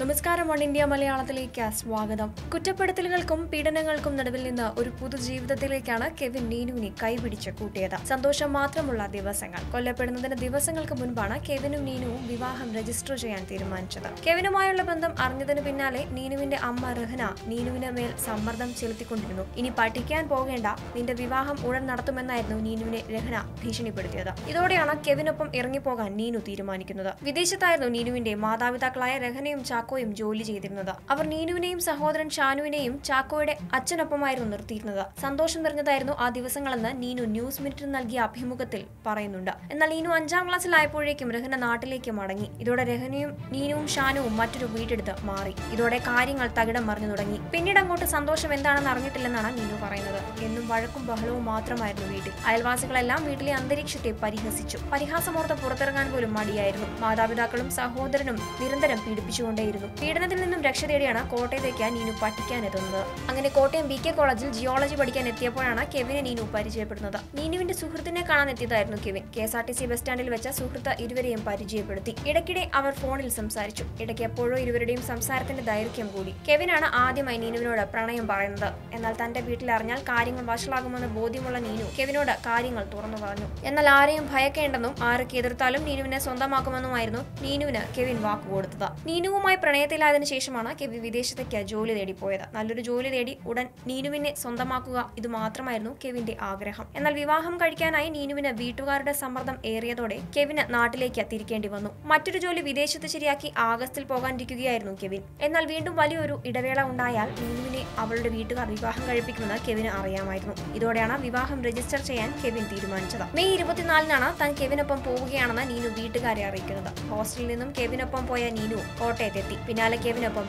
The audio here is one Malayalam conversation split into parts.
നമസ്കാരം വൺ ഇന്ത്യ മലയാളത്തിലേക്ക് സ്വാഗതം. കുറ്റപ്പെടുത്തലുകൾക്കും പീഡനങ്ങൾക്കും നടുവിൽ നിന്ന് ഒരു പുതു ജീവിതത്തിലേക്കാണ് കെവിൻ നീനുവിനെ കൈപിടിച്ച് കൂട്ടിയത്. സന്തോഷം മാത്രമുള്ള ദിവസങ്ങൾ. കൊല്ലപ്പെടുന്നതിന് ദിവസങ്ങൾക്ക് മുൻപാണ് കെവിനും നീനുവും വിവാഹം രജിസ്റ്റർ ചെയ്യാൻ തീരുമാനിച്ചത്. കെവിനുമായുള്ള ബന്ധം അറിഞ്ഞതിന് പിന്നാലെ നീനുവിന്റെ അമ്മ റഹ്ന നീനുവിന് മേൽ സമ്മർദ്ദം ചെലുത്തിക്കൊണ്ടിരുന്നു. ഇനി പഠിക്കാൻ പോകേണ്ട. നിന്റെ വിവാഹം ഉടൻ നടത്തുമെന്നായിരുന്നു നീനുവിനെ രഹ്ന ഭീഷണിപ്പെടുത്തിയത്. ഇതോടെയാണ് കെവിനൊപ്പം ഇറങ്ങിപ്പോകാൻ നീനു തീരുമാനിക്കുന്നത്. വിദേശത്തായിരുന്നു നീനുവിന്റെ മാതാപിതാക്കളായ രഹനയും ചാക്കോയും ജോലി ചെയ്തിരുന്നത്. അവർ നീനുവിനെയും സഹോദരൻ ഷാനുവിനെയും ചാക്കോയുടെ അച്ഛനൊപ്പമായിരുന്നു നിർത്തിയിരുന്നത്. സന്തോഷം നിറഞ്ഞതായിരുന്നു ആ ദിവസങ്ങളെന്ന് നീനു ന്യൂസ് മിനിറ്റിന് നൽകിയ അഭിമുഖത്തിൽ പറയുന്നുണ്ട്. എന്നാൽ നീനു അഞ്ചാം ക്ലാസ്സിലായപ്പോഴേക്കും രഹന നാട്ടിലേക്ക് മടങ്ങി. ഇതോടെ രഹനയും നീനുവും ഷാനുവും മറ്റൊരു വീടെടുത്ത് മാറി. ഇതോടെ കാര്യങ്ങൾ തകിടം മറിഞ്ഞു തുടങ്ങി. പിന്നീട് അങ്ങോട്ട് സന്തോഷം എന്താണെന്ന് അറിഞ്ഞിട്ടില്ലെന്നാണ് നീനു പറയുന്നത്. എന്നും വഴക്കും ബഹളവും മാത്രമായിരുന്നു വീട്ടിൽ. അയൽവാസികളെല്ലാം വീട്ടിലെ അന്തരീക്ഷത്തെ പരിഹസിച്ചു. പരിഹാസമോർത്ത് പുറത്തിറങ്ങാൻ പോലും മടിയായിരുന്നു. മാതാപിതാക്കളും സഹോദരനും നിരന്തരം പീഡിപ്പിച്ചുകൊണ്ടേയിരുന്നു. പീഡനത്തിൽ നിന്നും രക്ഷ തേടിയാണ് കോട്ടയത്തേക്ക് നീനു പഠിക്കാൻ എത്തുന്നത് അങ്ങനെ കോട്ടയം ബി കെ കോളേജിൽ ജിയോളജി പഠിക്കാൻ എത്തിയപ്പോഴാണ് കെവിനെ നീനു പരിചയപ്പെടുന്നത് നീനുവിന്റെ സുഹൃത്തിനെ കാണാൻ എത്തിയതായിരുന്നു Kevin. K S R T C bus സ്റ്റാൻഡിൽ വെച്ച സുഹൃത്ത് ഇരുവരെയും പരിചയപ്പെടുത്തി. ഇടയ്ക്കിടെ അവർ ഫോണിൽ സംസാരിച്ചു. ഇടയ്ക്ക് എപ്പോഴോ ഇരുവരുടെയും സംസാരത്തിന്റെ ദൈർഘ്യം കൂടി. കെവിനാണ് ആദ്യമായി നീനുവിനോട് പ്രണയം പറയുന്നത്. എന്നാൽ തന്റെ വീട്ടിൽ അറിഞ്ഞാൽ കാര്യങ്ങൾ വഷളാകുമെന്ന് ബോധ്യമുള്ള നീനു കെവിനോട് കാര്യങ്ങൾ തുറന്നു പറഞ്ഞു. എന്നാൽ ആരെയും ഭയക്കേണ്ടെന്നും ആരൊക്കെ എതിർത്താലും നീനുവിനെ സ്വന്തമാക്കുമെന്നുമായിരുന്നു നീനുവിന് കെവിൻ വാക്കുകൊടുത്തത്. നീനുവുമായി പ്രണയത്തിലായതിനു ശേഷമാണ് കെവിൻ വിദേശത്തേക്ക് ജോലി തേടി നല്ലൊരു ജോലി തേടി ഉടൻ നീനുവിനെ സ്വന്തമാക്കുക ഇത് മാത്രമായിരുന്നു കെവിന്റെ ആഗ്രഹം. എന്നാൽ വിവാഹം കഴിക്കാനായി നീനുവിന് വീട്ടുകാരുടെ സമ്മർദ്ദം ഏറിയതോടെ കെവിന് നാട്ടിലേക്ക് തിരിക്കേണ്ടി വന്നു. മറ്റൊരു ജോലി വിദേശത്ത് ശരിയാക്കി ആഗസ്റ്റിൽ പോകാനിരിക്കുകയായിരുന്നു കെവിൻ. എന്നാൽ വീണ്ടും വലിയൊരു ഇടവേള ഉണ്ടായാൽ നീനുവിനെ അവളുടെ വീട്ടുകാർ വിവാഹം കഴിപ്പിക്കുമെന്ന് കെവിന് അറിയാമായിരുന്നു. ഇതോടെയാണ് വിവാഹം രജിസ്റ്റർ ചെയ്യാൻ കെവിൻ തീരുമാനിച്ചത്. മെയ് ഇരുപത്തിനാലിനാണ് താൻ കെവിനൊപ്പം പോവുകയാണെന്ന് നീനു വീട്ടുകാരെ അറിയിക്കുന്നത്. ഹോസ്റ്റലിൽ നിന്നും കെവിനൊപ്പം പോയ നീനു കോട്ടയത്തെത്തി. പിന്നാലെ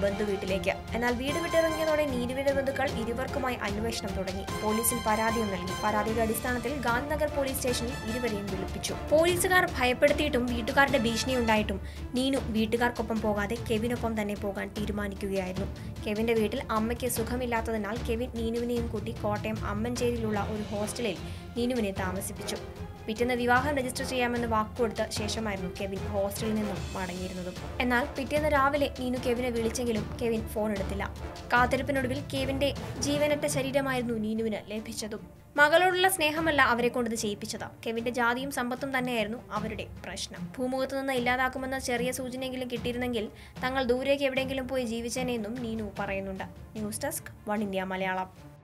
ബന്ധു വീട്ടിലേക്ക് എന്നാൽ വീട് വിട്ടിറങ്ങിയതോടെ നീനുവിന്റെ ബന്ധുക്കൾ ഇരുവർക്കുമായി അന്വേഷണം തുടങ്ങി. പോലീസിൽ പരാതിയും നൽകി. പരാതിയുടെ അടിസ്ഥാനത്തിൽ ഗാന്ധിനഗർ പോലീസ് സ്റ്റേഷനിൽ ഇരുവരെയും വിളിപ്പിച്ചു. പോലീസുകാർ ഭയപ്പെടുത്തിയിട്ടും വീട്ടുകാരുടെ ഭീഷണിയുണ്ടായിട്ടും നീനു വീട്ടുകാർക്കൊപ്പം പോകാതെ കെവിനൊപ്പം തന്നെ പോകാൻ തീരുമാനിക്കുകയായിരുന്നു. കെവിന്റെ വീട്ടിൽ അമ്മയ്ക്ക് സുഖമില്ലാത്തതിനാൽ കെവിൻ നീനുവിനെയും കൂട്ടി കോട്ടയം അമ്മഞ്ചേരിയിലുള്ള ഒരു ഹോസ്റ്റലിൽ നീനുവിനെ താമസിപ്പിച്ചു. പിറ്റേന്ന് വിവാഹം രജിസ്റ്റർ ചെയ്യാമെന്ന് വാക്കുകൊടുത്ത ശേഷമായിരുന്നു കെവിൻ ഹോസ്റ്റലിൽ നിന്നും മടങ്ങിയിരുന്നതും. എന്നാൽ പിറ്റേന്ന് രാവിലെ നീനു കെവിനെ വിളിച്ചെങ്കിലും കെവിൻ ഫോൺ എടുത്തില്ല. കാത്തിരിപ്പിനൊടുവിൽ കെവിന്റെ ജീവനറ്റ ശരീരമായിരുന്നു നീനുവിന് ലഭിച്ചതും. മകളോടുള്ള സ്നേഹമല്ല അവരെ കൊണ്ടത് ചെയ്യിപ്പിച്ചത്. കെവിന്റെ ജാതിയും സമ്പത്തും തന്നെയായിരുന്നു അവരുടെ പ്രശ്നം. ഭൂമുഖത്ത് നിന്ന് ഇല്ലാതാക്കുമെന്ന ചെറിയ സൂചനയെങ്കിലും കിട്ടിയിരുന്നെങ്കിൽ തങ്ങൾ ദൂരേക്ക് എവിടെയെങ്കിലും പോയി ജീവിച്ചേനെയെന്നും നീനു പറയുന്നുണ്ട്. News desk one India Malayalam.